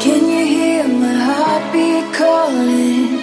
Can you hear my heartbeat calling?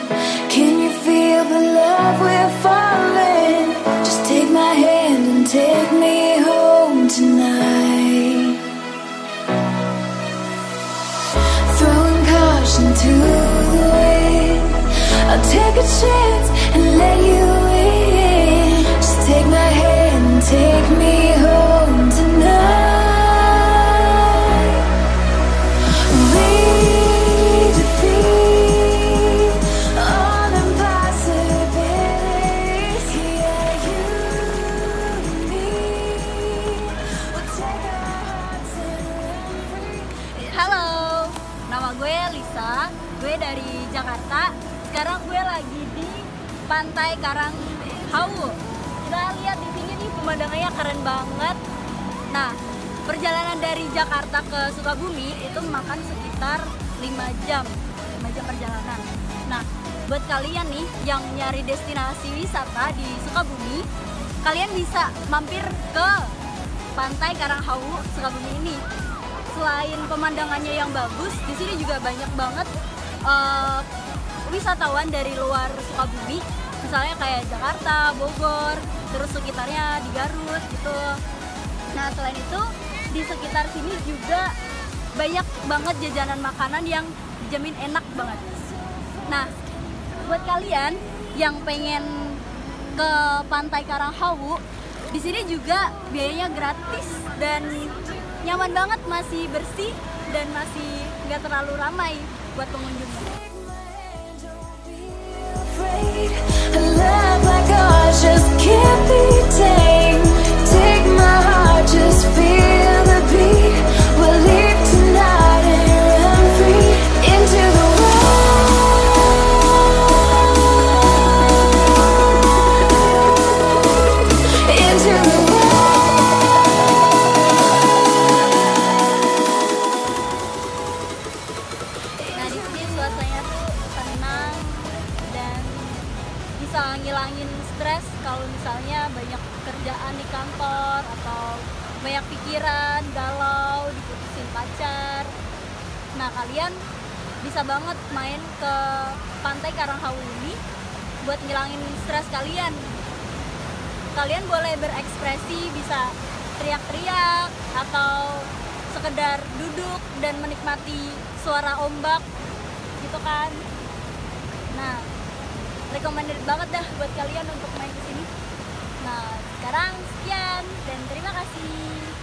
Dari Jakarta. Sekarang gue lagi di Pantai Karang Hawu. Kita lihat di sini nih pemandangannya keren banget. Nah, perjalanan dari Jakarta ke Sukabumi itu makan sekitar 5 jam, 5 jam perjalanan. Nah, buat kalian nih yang nyari destinasi wisata di Sukabumi, kalian bisa mampir ke Pantai Karanghawu Sukabumi ini selain pemandangannya yang bagus, di sini juga banyak banget eh, wisatawan dari luar Sukabumi, misalnya kayak Jakarta, Bogor, terus sekitarnya di Garut gitu. Nah selain itu di sekitar sini juga banyak banget jajanan makanan yang dijamin enak banget. Nah buat kalian yang pengen ke Pantai Karanghawu, di sini juga biayanya gratis dan nyaman banget, masih bersih dan masih nggak terlalu ramai buat pengunjungnya. Bisa ngilangin stres kalau misalnya banyak kerjaan di kantor atau banyak pikiran, galau, diputusin pacar. Nah kalian bisa banget main ke pantai Karanghawu ini buat ngilangin stres kalian. Kalian boleh berekspresi, bisa teriak-teriak atau sekedar duduk dan menikmati suara ombak gitu kan recommended banget dah buat kalian untuk main ke sini nah sekarang sekian dan terima kasih.